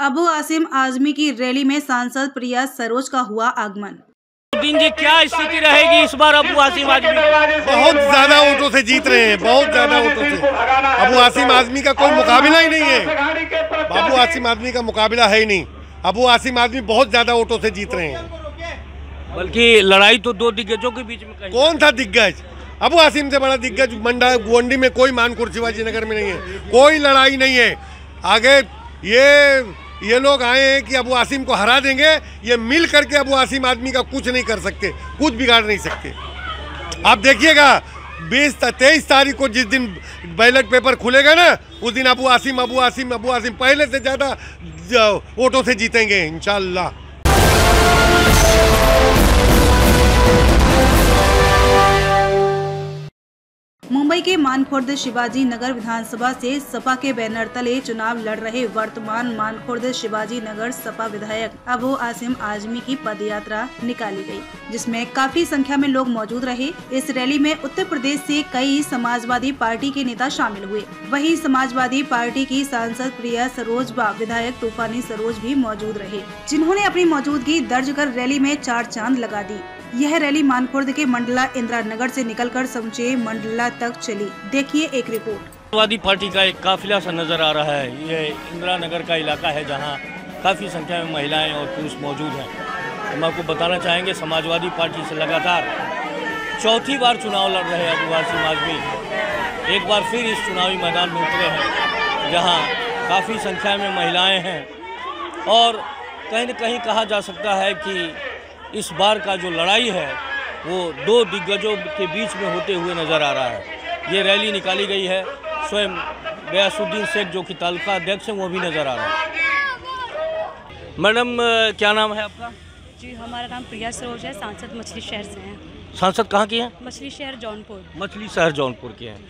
अबू आसिम आजमी की रैली में सांसद प्रिया सरोज का हुआ आगमन। दिन जी क्या स्थिति रहेगी इस बार अबू आसिम आजमी? बहुत ज़्यादा वोटों से जीत रहे हैं बहुत ज़्यादा वोटों से। अबू आसिम आजमी का कोई मुकाबला ही नहीं है। बाबू आसिम आजमी का मुकाबला है ही नहीं। अबू आसिम आजमी बहुत ज़्यादा वोटों से जीत रहे हैं। बल्कि लड़ाई तो दो दिग्गजों के बीच में कौन था दिग्गज? अबू आसिम से बड़ा दिग्गज मंडा गुवंडी में कोई मानकुर शिवाजी नगर में नहीं है। कोई लड़ाई नहीं है। आगे ये ये लोग आए हैं कि अबू आसिम को हरा देंगे। ये मिल करके अबू आसिम आदमी का कुछ नहीं कर सकते, कुछ बिगाड़ नहीं सकते। आप देखिएगा, बीस तेईस तारीख को जिस दिन बैलेट पेपर खुलेगा ना, उस दिन अबू आसिम अबू आसिम अबू आसिम पहले से ज़्यादा वोटों से जीतेंगे, इंशाल्लाह। मुंबई के मानखुर्द शिवाजी नगर विधानसभा से सपा के बैनर तले चुनाव लड़ रहे वर्तमान मानखुर्द शिवाजी नगर सपा विधायक अबू आसिम आजमी की पदयात्रा निकाली गई, जिसमें काफ़ी संख्या में लोग मौजूद रहे। इस रैली में उत्तर प्रदेश से कई समाजवादी पार्टी के नेता शामिल हुए। वहीं समाजवादी पार्टी की सांसद प्रिया सरोज व विधायक तूफानी सरोज भी मौजूद रहे जिन्होंने अपनी मौजूदगी दर्ज कर रैली में चार चाँद लगा दी। यह रैली मानखुर्द के मंडला इंदिरा नगर से निकलकर समूचे मंडला तक चली। देखिए एक रिपोर्ट। समाजवादी पार्टी का एक काफिला सा नज़र आ रहा है। ये इंदिरा नगर का इलाका है जहाँ काफ़ी संख्या में महिलाएँ और पुरुष मौजूद हैं। हम आपको बताना चाहेंगे, समाजवादी पार्टी से लगातार चौथी बार चुनाव लड़ रहे आदिवासी आसिम आजमी एक बार फिर इस चुनावी मैदान में उतरे हैं, जहाँ काफ़ी संख्या में महिलाएँ हैं। और कहीं न कहीं कहा जा सकता है कि इस बार का जो लड़ाई है वो दो दिग्गजों के बीच में होते हुए नज़र आ रहा है। ये रैली निकाली गई है। स्वयं गयासुद्दीन शेख जो कि तालुका अध्यक्ष हैं वो भी नज़र आ रहा है। मैडम क्या नाम है आपका? जी हमारा नाम प्रिया सरोज है। सांसद मछली शहर से हैं। सांसद कहाँ की हैं? मछली शहर जौनपुर। मछली शहर जौनपुर के हैं।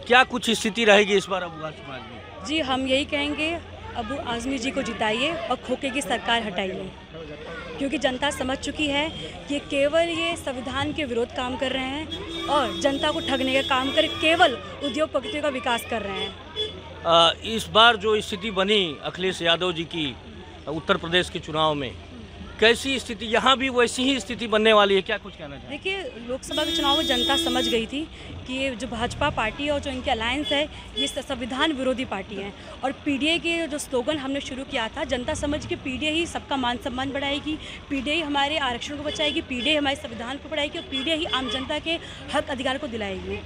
क्या कुछ स्थिति रहेगी इस बार अबू जी हम यही कहेंगे अबू आजमी जी को जिताइए और खोखे की सरकार हटाइए। क्योंकि जनता समझ चुकी है कि केवल ये संविधान के विरोध काम कर रहे हैं और जनता को ठगने का काम कर केवल उद्योगपतियों का विकास कर रहे हैं। इस बार जो स्थिति बनी अखिलेश यादव जी की उत्तर प्रदेश के चुनाव में कैसी स्थिति यहाँ भी वैसी ही स्थिति बनने वाली है क्या कुछ कहना चाहिए देखिए लोकसभा के चुनाव में जनता समझ गई थी कि ये जो भाजपा पार्टी और जो इनके अलायंस है ये संविधान विरोधी पार्टी है। और पीडीए के जो स्लोगन हमने शुरू किया था जनता समझ के पीडीए ही सबका मान सम्मान बढ़ाएगी पीडीए ही हमारे आरक्षण को बचाएगी पीडीए हमारे संविधान को बढ़ाएगी और पीडीए ही आम जनता के हक अधिकार को दिलाएगी।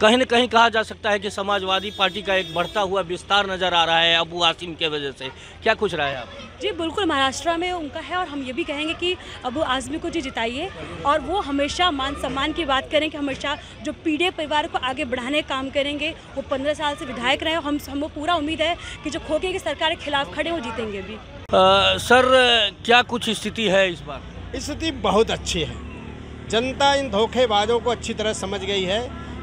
कहीं न कहीं कहा जा सकता है कि समाजवादी पार्टी का एक बढ़ता हुआ विस्तार नज़र आ रहा है अबू आसिम के वजह से। क्या कुछ रहा है आप? जी बिल्कुल महाराष्ट्र में उनका है और हम ये भी कहेंगे कि अबू आजमी को जी जिताइए और वो हमेशा मान सम्मान की बात करें कि हमेशा जो पीढ़ी परिवार को आगे बढ़ाने का काम करेंगे वो पंद्रह साल से विधायक रहे हम हमको पूरा उम्मीद है कि जो खोखे की सरकार के खिलाफ खड़े वो जीतेंगे भी। आ, सर क्या कुछ स्थिति है इस बार? स्थिति बहुत अच्छी है। जनता इन धोखेबाजों को अच्छी तरह समझ गई है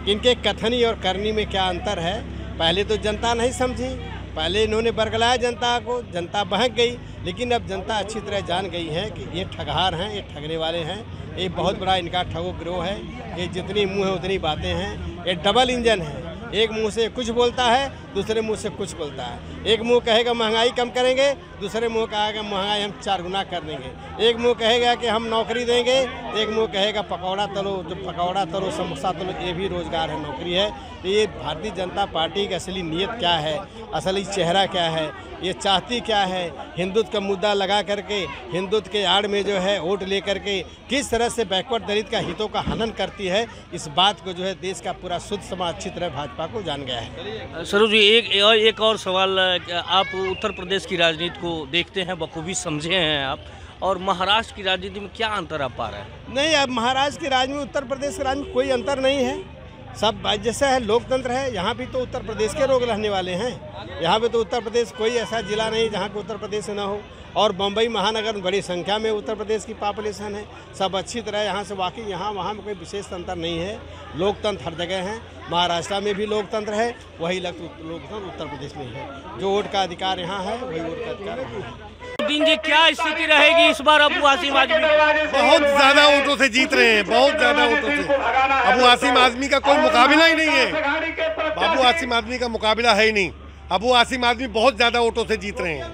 इनके कथनी और करनी में क्या अंतर है। पहले तो जनता नहीं समझी पहले इन्होंने बरगलाया जनता को, जनता बहक गई, लेकिन अब जनता अच्छी तरह जान गई है कि ये ठगहार हैं, ये ठगने वाले हैं, ये बहुत बड़ा इनका ठगो ग्रोह है, ये जितनी मुँह है उतनी बातें हैं, ये डबल इंजन है। एक मुँह से कुछ बोलता है, दूसरे मुँह से कुछ बोलता है। एक मुँह कहेगा महँगाई कम करेंगे, दूसरे मुँह कहेगा महँगाई हम चार गुना कर देंगे। एक मुँह कहेगा कि हम नौकरी देंगे, एक मुँह कहेगा पकौड़ा तलो जो पकौड़ा तलो, समोसा तलो, ये भी रोज़गार है, नौकरी है। तो ये भारतीय जनता पार्टी की असली नीयत क्या है? असली चेहरा क्या है? ये चाहती क्या है? हिंदुत्व का मुद्दा लगा करके, हिंदुत्व के आड़ में जो है वोट ले करके किस तरह से बैकवर्ड दलित का हितों का हनन करती है, इस बात को जो है देश का पूरा शुद्ध, समाज अच्छी तरह भाजपा को जान गया है। सरोज जी एक एक और सवाल आप उत्तर प्रदेश की राजनीति को देखते हैं बखूबी समझे हैं आप? और महाराष्ट्र की राजनीति में क्या अंतर आप पा रहे हैं? नहीं अब महाराष्ट्र की राजनीति उत्तर प्रदेश की राजनीति कोई अंतर नहीं है। सब जैसे है, लोकतंत्र है, यहाँ भी तो उत्तर प्रदेश के लोग रहने वाले हैं। यहाँ पे तो उत्तर प्रदेश कोई ऐसा जिला नहीं जहाँ को उत्तर प्रदेश ना हो। और बम्बई महानगर में बड़ी संख्या में उत्तर प्रदेश की पॉपुलेशन है। सब अच्छी तरह यहाँ से वाकई यहाँ, वहाँ में कोई विशेष तंत्र नहीं है। लोकतंत्र हर जगह है। महाराष्ट्र में भी लोकतंत्र है। वही लोकतंत्र उत्तर प्रदेश में है जो वोट का अधिकार यहाँ है, वही वोट का अधिकार है। दिन जी क्या स्थिति रहेगी इस बार अबू आसिम आजमी बहुत ज़्यादा वोटों से जीत रहे हैं बहुत ज़्यादा वोटों से। अबू आसिम आजमी का कोई मुकाबला ही नहीं है। बाबू आसिम आदमी का मुकाबला है ही नहीं। अबू आसिम आदमी बहुत ज़्यादा वोटों से जीत रहे हैं।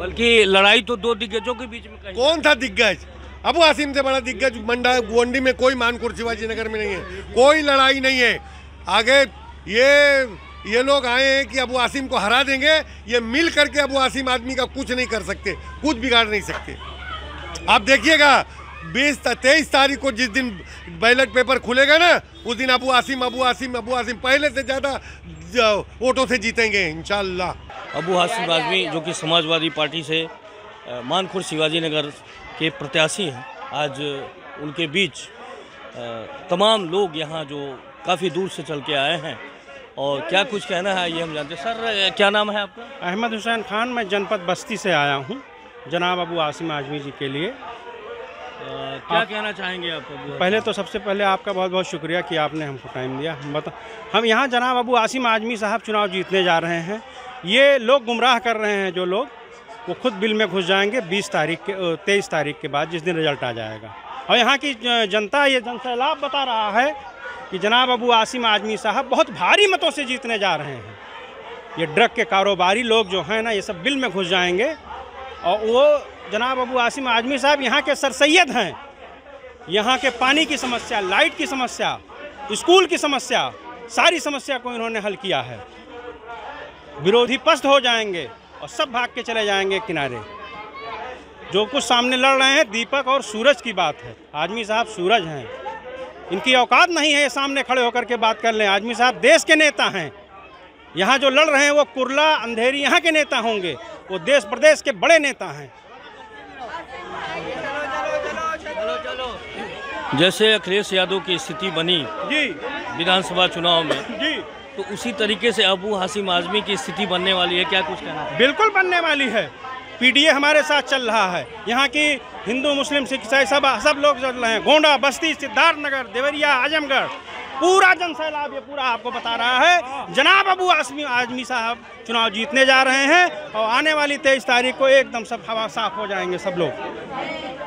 बल्कि लड़ाई तो दो दिग्गजों के बीच में कौन था दिग्गज? अबू आसिम से बड़ा दिग्गज मंडा गोंडी में कोई मानकुर शिवाजी नगर में नहीं है। कोई लड़ाई नहीं है। आगे ये ये लोग आए हैं कि अबू आसिम को हरा देंगे। ये मिल करके अबू आसिम आदमी का कुछ नहीं कर सकते, कुछ बिगाड़ नहीं सकते। आप देखिएगा, बीस तेईस तारीख को जिस दिन बैलेट पेपर खुलेगा ना, उस दिन अबू आसिम अबू आसिम अबू आसिम पहले से ज़्यादा वोटों से जीतेंगे, इंशाल्लाह। अबू आसिम आदमी, जो कि समाजवादी पार्टी से मानखुर शिवाजी नगर के प्रत्याशी हैं, आज उनके बीच तमाम लोग यहाँ जो काफ़ी दूर से चल के आए हैं। और क्या कुछ कहना है ये हम जानते हैं। सर क्या नाम है आपका? अहमद हुसैन खान मैं जनपद बस्ती से आया हूँ। जनाब अबू आसिम आजमी जी के लिए। अ, क्या कहना चाहेंगे आप पहले तो सबसे पहले आपका बहुत बहुत शुक्रिया कि आपने हमको टाइम दिया। हम बता हम यहाँ जनाब अबू आसिम आजमी साहब चुनाव जीतने जा रहे हैं। ये लोग गुमराह कर रहे हैं जो लोग। वो खुद बिल में घुस जाएँगे 20 तारीख के तेईस तारीख के बाद जिस दिन रिज़ल्ट आ जाएगा। और यहाँ की जनता ये जनसैलाब बता रहा है कि जनाब अबू आसिम आजमी साहब बहुत भारी मतों से जीतने जा रहे हैं। ये ड्रग के कारोबारी लोग जो हैं ना, ये सब बिल में घुस जाएँगे। और वो जनाब अबू आसिम आजमी साहब यहाँ के सर सैद हैं। यहाँ के पानी की समस्या, लाइट की समस्या, स्कूल की समस्या, सारी समस्या को इन्होंने हल किया है। विरोधी पस्त हो जाएँगे और सब भाग के चले जाएँगे किनारे। जो कुछ सामने लड़ रहे हैं, दीपक और सूरज की बात है। आदमी साहब सूरज हैं। इनकी औकात नहीं है ये सामने खड़े होकर के बात कर लें। आजमी साहब देश के नेता हैं। यहाँ जो लड़ रहे हैं वो कुरला अंधेरी यहाँ के नेता होंगे। वो देश प्रदेश के बड़े नेता हैं। जैसे अखिलेश यादव की स्थिति बनी जी। विधानसभा चुनाव में जी। तो उसी तरीके से अबू हासिम आजमी की स्थिति बनने वाली है। क्या कुछ कहना है? बिल्कुल बनने वाली है। पीडीए हमारे साथ चल रहा है। यहाँ की हिंदू, मुस्लिम, सिख, ईसाई सब सब लोग चल रहे हैं, गोंडा, बस्ती, सिद्धार्थनगर, देवरिया, आजमगढ़, पूरा जन सैलाब ये पूरा आपको बता रहा है। जनाब अबू आसमी आजमी साहब चुनाव जीतने जा रहे हैं और आने वाली तेईस तारीख को एकदम सब हवा साफ़ हो जाएँगे सब लोग।